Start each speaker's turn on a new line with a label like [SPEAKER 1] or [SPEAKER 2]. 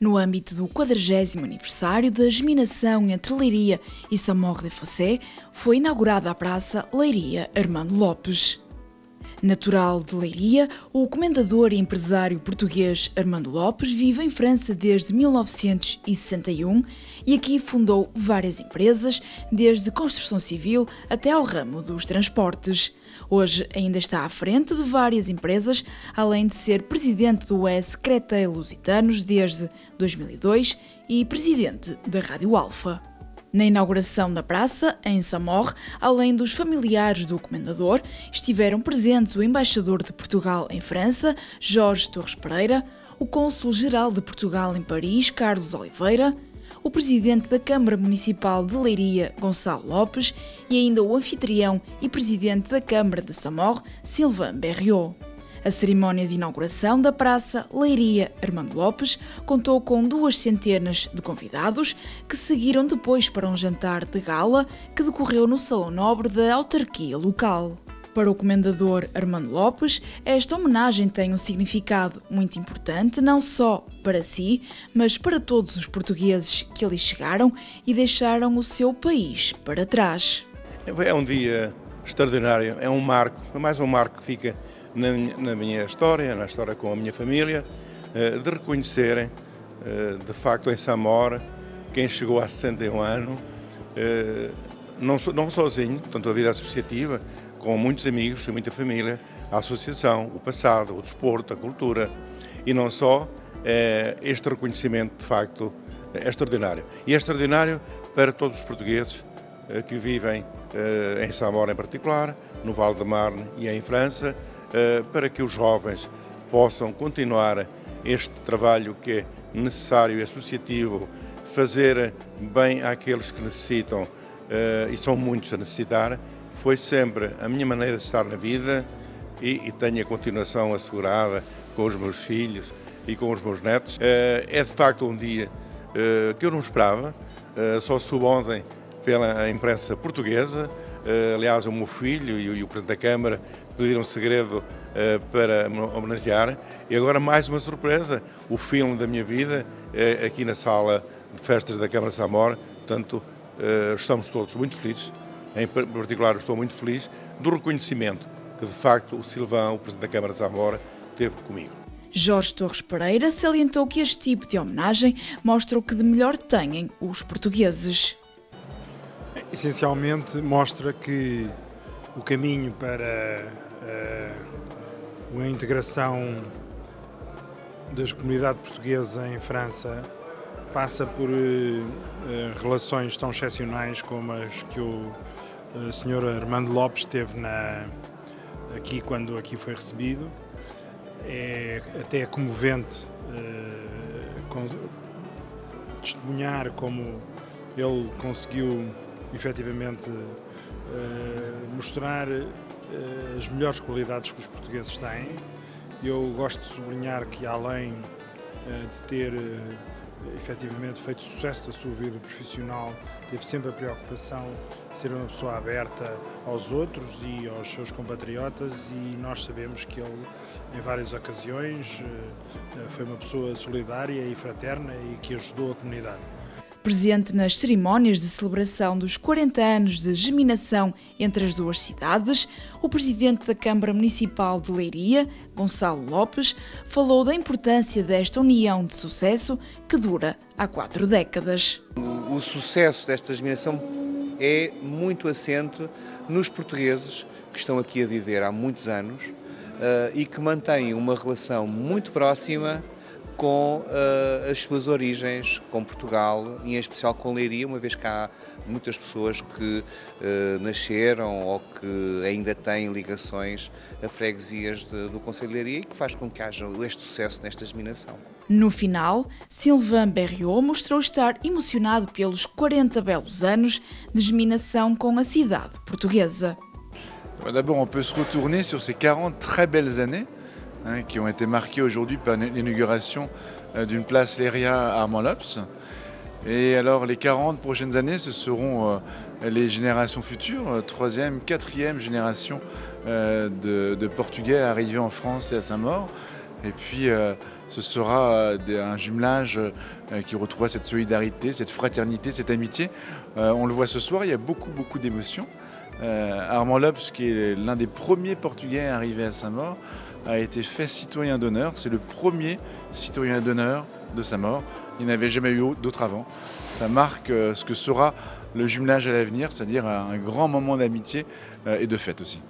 [SPEAKER 1] No âmbito do 40 aniversário da geminação entre Leiria e Samor de Fossé, foi inaugurada a Praça Leiria Armando Lopes. Natural de Leiria, o comendador e empresário português Armando Lopes vive em França desde 1961 e aqui fundou várias empresas, desde construção civil até ao ramo dos transportes. Hoje ainda está à frente de várias empresas, além de ser presidente do US Creteil Lusitanos desde 2002 e presidente da Rádio Alfa. Na inauguração da praça, em Samor, além dos familiares do comendador, estiveram presentes o embaixador de Portugal em França, Jorge Torres Pereira, o cônsul-geral de Portugal em Paris, Carlos Oliveira, o presidente da Câmara Municipal de Leiria, Gonçalo Lopes, e ainda o anfitrião e presidente da Câmara de Samor, Sylvain Berriot. A cerimónia de inauguração da Praça Leiria Armando Lopes contou com duas centenas de convidados que seguiram depois para um jantar de gala que decorreu no Salão Nobre da autarquia local. Para o comendador Armando Lopes, esta homenagem tem um significado muito importante, não só para si, mas para todos os portugueses que ali chegaram e deixaram o seu país para trás.
[SPEAKER 2] É um dia extraordinário, é um marco, é mais um marco que fica na minha, na minha história, na história com a minha família, eh, de reconhecerem, eh, de facto, em Samora, quem chegou há 61 anos, eh, não, não sozinho, portanto, a vida associativa, com muitos amigos e muita família, a associação, o passado, o desporto, a cultura, e não só, este reconhecimento, de facto, é extraordinário. E é extraordinário para todos os portugueses que vivem eh, em Samora em particular, no Val de Marne e em França, eh, para que os jovens possam continuar este trabalho que é necessário e associativo, fazer bem àqueles que necessitam, eh, e são muitos a necessitar, foi sempre a minha maneira de estar na vida e, e tenho a continuação assegurada com os meus filhos e com os meus netos. É de facto um dia que eu não esperava, só soube ontem pela imprensa portuguesa. Eh, aliás, o meu filho e o Presidente da Câmara pediram segredo eh, para me homenagear. E agora mais uma surpresa, o filme da minha vida eh, aqui na sala de festas da Câmara Samor. Portanto, estamos todos muito felizes, em particular estou muito feliz do reconhecimento que de facto o Silvão, o Presidente da Câmara de Samora, teve comigo.
[SPEAKER 1] Jorge Torres Pereira salientou que este tipo de homenagem mostra o que de melhor têm os portugueses
[SPEAKER 3] essencialmente mostra que o caminho para uh, uma integração da comunidade portuguesa em França passa por uh, relações tão excepcionais como as que o Sr. Armando Lopes teve na, aqui quando aqui foi recebido. É até comovente com, testemunhar como ele conseguiu efetivamente uh, mostrar uh, as melhores qualidades que os portugueses têm. Eu gosto de sublinhar que, além uh, de ter efetivamente feito sucesso da sua vida profissional, teve sempre a preocupação de ser uma pessoa aberta aos outros e aos seus compatriotas e nós sabemos que ele em várias ocasiões foi uma pessoa solidária e fraterna e que ajudou a comunidade.
[SPEAKER 1] Presente nas cerimónias de celebração dos 40 anos de geminação entre as duas cidades, o presidente da Câmara Municipal de Leiria, Gonçalo Lopes, falou da importância desta união de sucesso que dura há quatro décadas.
[SPEAKER 4] O, sucesso desta geminação é muito assente nos portugueses que estão aqui a viver há muitos anos uh, e que mantêm uma relação muito próxima com uh, as suas origens, com Portugal e em especial com Leiria, uma vez que há muitas pessoas que uh, nasceram ou que ainda têm ligações a freguesias de, do Conselho de Leiria e que faz com que haja este sucesso nesta geminação.
[SPEAKER 1] No final, Sylvain Berriot mostrou estar emocionado pelos 40 belos anos de geminação com a cidade portuguesa.
[SPEAKER 5] D'abord, on peut se retourner sur ces 40 très belles années. Hein, qui ont été marqués aujourd'hui par l'inauguration euh, d'une place Léria à Armand-Lops. Et alors les 40 prochaines années, ce seront euh, les générations futures, euh, troisième, quatrième génération de, Portugais arrivés en France et à Saint-Maur. Et puis, ce sera un jumelage qui retrouvera cette solidarité, cette fraternité, cette amitié. on le voit ce soir, il y a beaucoup, beaucoup d'émotions. Armand Lopes, qui est l'un des premiers Portugais arrivés à Saint-Maur, a été fait citoyen d'honneur. C'est le premier citoyen d'honneur de Saint-Maur. Il n'avait jamais eu d'autre avant. Ça marque ce que sera le jumelage à l'avenir, c'est-à-dire un grand moment d'amitié et de fête aussi.